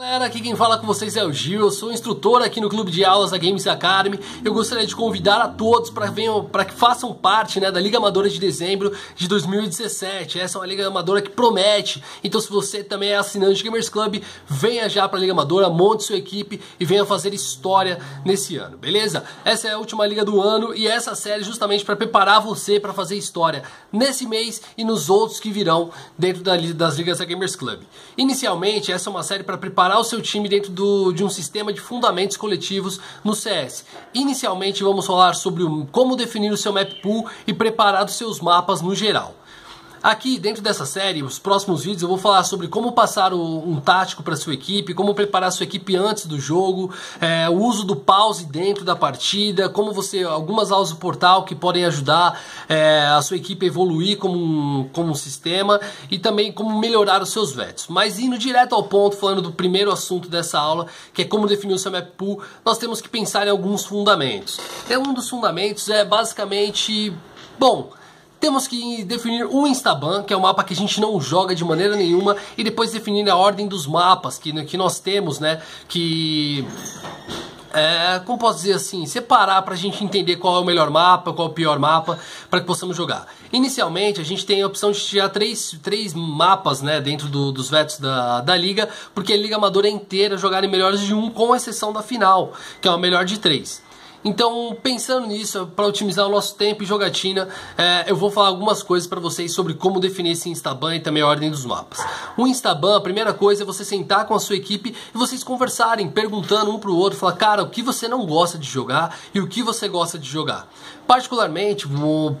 Galera, aqui quem fala com vocês é o Gil, eu sou instrutor aqui no Clube de Aulas da Games Academy. Eu gostaria de convidar a todos para para que façam parte né, da Liga Amadora de dezembro de 2017. Essa é uma Liga Amadora que promete. Então, se você também é assinante Gamers Club, venha já para a Liga Amadora, monte sua equipe e venha fazer história nesse ano, beleza? Essa é a última liga do ano e essa série justamente para preparar você para fazer história nesse mês e nos outros que virão dentro das ligas da Gamers Club. Inicialmente, essa é uma série para preparar preparar o seu time dentro do, de um sistema de fundamentos coletivos no CS. Inicialmente vamos falar sobre como definir o seu map pool e preparar os seus mapas no geral. Aqui, dentro dessa série, os próximos vídeos eu vou falar sobre como passar um tático para sua equipe, como preparar sua equipe antes do jogo, é, o uso do pause dentro da partida, como você algumas aulas do portal que podem ajudar é, a sua equipe a evoluir como um, como um sistema e também como melhorar os seus vetos. Mas indo direto ao ponto, falando do primeiro assunto dessa aula, que é como definir o seu map pool, nós temos que pensar em alguns fundamentos. E um dos fundamentos é basicamente, bom, temos que definir um Instaban, que é um mapa que a gente não joga de maneira nenhuma, e depois definir a ordem dos mapas que, que nós temos, né? Que é, como posso dizer assim, separar para a gente entender qual é o melhor mapa, qual é o pior mapa, para que possamos jogar. Inicialmente, a gente tem a opção de tirar três, três mapas né, dentro do, dos vetos da, da liga, porque a liga amadora é inteira jogarem melhores de um, com exceção da final, que é uma melhor de três. Então, pensando nisso, para otimizar o nosso tempo e jogatina, é, eu vou falar algumas coisas para vocês sobre como definir esse Instaban e também a ordem dos mapas. O Instaban, a primeira coisa é você sentar com a sua equipe e vocês conversarem, perguntando um para o outro, falar, cara, o que você não gosta de jogar e o que você gosta de jogar. Particularmente,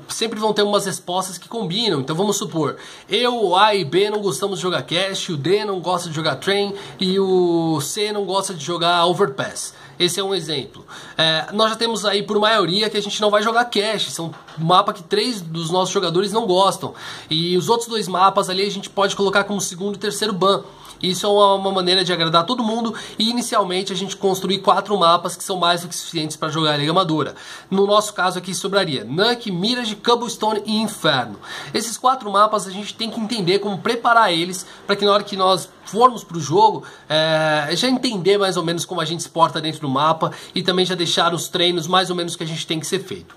sempre vão ter umas respostas que combinam. Então vamos supor, eu, A e B não gostamos de jogar Cash, o D não gosta de jogar Train e o C não gosta de jogar Overpass. Esse é um exemplo. É, nós já temos aí por maioria que a gente não vai jogar cash. São um mapa que três dos nossos jogadores não gostam. E os outros dois mapas ali a gente pode colocar como segundo e terceiro ban. Isso é uma, maneira de agradar todo mundo e inicialmente a gente construir quatro mapas que são mais do que suficientes para jogar a Liga Amadora. No nosso caso aqui sobraria Nuke, Mirage, Cobblestone e Inferno. Esses quatro mapas a gente tem que entender como preparar eles para que na hora que nós formos para o jogo, é, já entender mais ou menos como a gente se porta dentro do mapa e também já deixar os treinos mais ou menos que a gente tem que ser feito.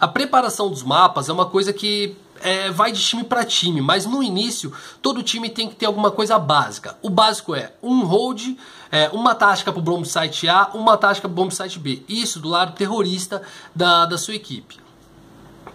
A preparação dos mapas é uma coisa que é, vai de time para time, mas no início todo time tem que ter alguma coisa básica. O básico é um hold, é, uma tática para o bomb site A, uma tática para o bomb site B. Isso do lado terrorista da, da sua equipe.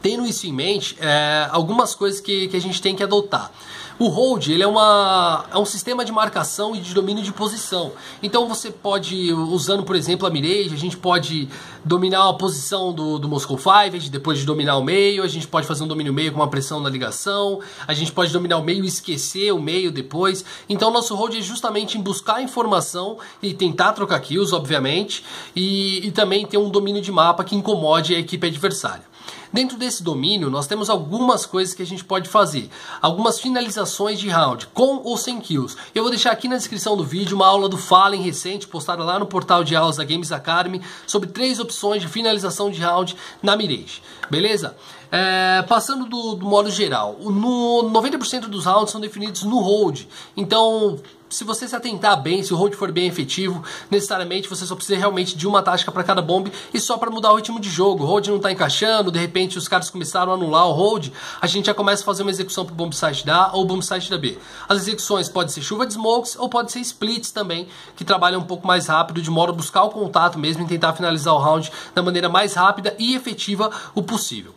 Tendo isso em mente, é, algumas coisas que, que a gente tem que adotar. O hold ele é, uma, é um sistema de marcação e de domínio de posição. Então você pode, usando por exemplo a Mirage, a gente pode dominar a posição do, do Moscow 5, depois de dominar o meio, a gente pode fazer um domínio meio com uma pressão na ligação, a gente pode dominar o meio e esquecer o meio depois. Então nosso hold é justamente em buscar informação e tentar trocar kills, obviamente, e, e também ter um domínio de mapa que incomode a equipe adversária. Dentro desse domínio, nós temos algumas coisas que a gente pode fazer. Algumas finalizações de round, com ou sem kills. Eu vou deixar aqui na descrição do vídeo uma aula do Fallen recente, postada lá no portal de aulas da Games Academy, sobre três opções de finalização de round na Mirage. Beleza? É, passando do, do, modo geral, no 90% dos rounds são definidos no hold. Então, se você se atentar bem, se o hold for bem efetivo, necessariamente você só precisa realmente de uma tática para cada bomb e só para mudar o ritmo de jogo. O hold não está encaixando, de repente os caras começaram a anular o hold, a gente já começa a fazer uma execução para o bomb site da A ou bomb site da B. As execuções podem ser chuva de smokes ou pode ser splits também, que trabalham um pouco mais rápido, de modo a buscar o contato mesmo e tentar finalizar o round da maneira mais rápida e efetiva o possível.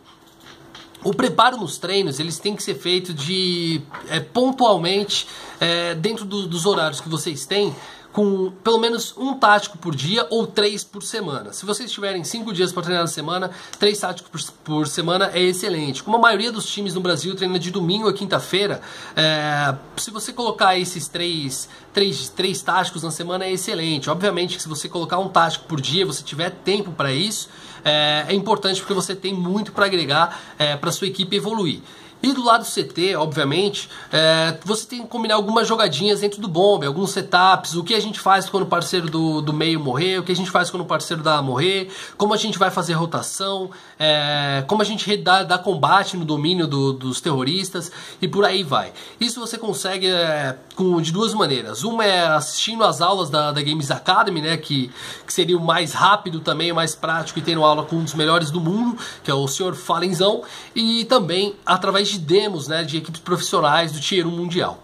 O preparo nos treinos eles têm que ser feito de é, pontualmente é, dentro do, dos horários que vocês têm com pelo menos um tático por dia ou três por semana. Se vocês tiverem cinco dias para treinar na semana, três táticos por, por, semana é excelente. Como a maioria dos times no Brasil treina de domingo a quinta-feira, é, se você colocar esses três, três, três táticos na semana é excelente. Obviamente que se você colocar um tático por dia, você tiver tempo para isso, é, é, importante porque você tem muito para agregar é, para sua equipe evoluir. E do lado CT, obviamente, é, você tem que combinar algumas jogadinhas dentro do bombe, alguns setups, o que a gente faz quando o parceiro do, do meio morrer, o que a gente faz quando o parceiro da morrer, como a gente vai fazer rotação, é, como a gente dá, dá combate no domínio do, dos terroristas e por aí vai. Isso você consegue é, com, de duas maneiras. Uma é assistindo as aulas da, da Games Academy, né, que, que seria o mais rápido também, o mais prático e tendo aula com um dos melhores do mundo, que é o Sr. Falenzão, e também através de demos né, de equipes profissionais do Tier 1 Mundial.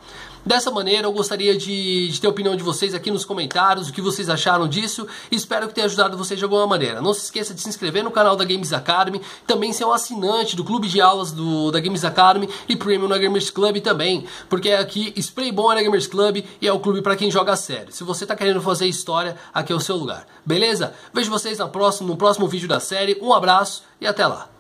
Dessa maneira, eu gostaria de, de, ter a opinião de vocês aqui nos comentários, o que vocês acharam disso, espero que tenha ajudado vocês de alguma maneira. Não se esqueça de se inscrever no canal da Games Academy, também ser um assinante do clube de aulas do, da Games Academy e Premium na Gamers Club também, porque aqui Spray Bom é na Gamers Club e é o clube para quem joga a sério. Se você está querendo fazer história, aqui é o seu lugar. Beleza? Vejo vocês na próxima, no próximo vídeo da série, um abraço e até lá!